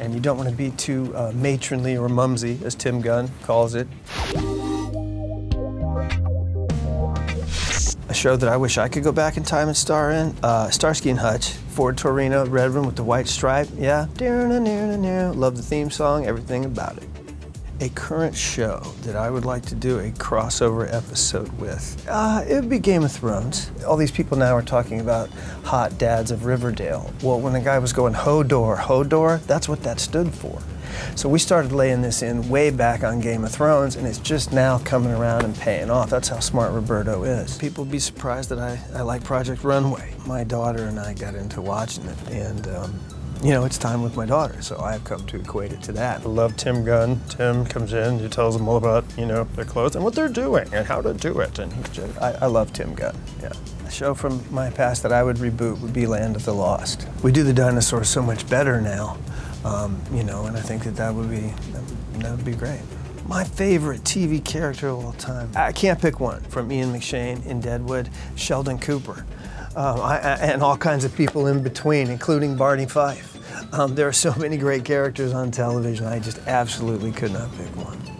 And you don't want to be too uh, matronly or mumsy, as Tim Gunn calls it. A show that I wish I could go back in time and star in, uh, Starsky and Hutch, Ford Torino, Red Room with the white stripe, yeah. Love the theme song, everything about it. A current show that I would like to do a crossover episode with, uh, it would be Game of Thrones. All these people now are talking about hot dads of Riverdale. Well, when the guy was going Hodor, Hodor, that's what that stood for. So we started laying this in way back on Game of Thrones, and it's just now coming around and paying off. That's how smart Roberto is. People would be surprised that I, I like Project Runway. My daughter and I got into watching it, and um, you know, it's time with my daughter, so I've come to equate it to that. I love Tim Gunn. Tim comes in, he tells them all about, you know, their clothes and what they're doing and how to do it. And he's just, I, I love Tim Gunn, yeah. A show from my past that I would reboot would be Land of the Lost. We do the dinosaurs so much better now, um, you know, and I think that that would be, that would, that would be great. My favorite TV character of all time. I can't pick one. From Ian McShane in Deadwood, Sheldon Cooper um, I, and all kinds of people in between, including Barney Fife. Um, there are so many great characters on television, I just absolutely could not pick one.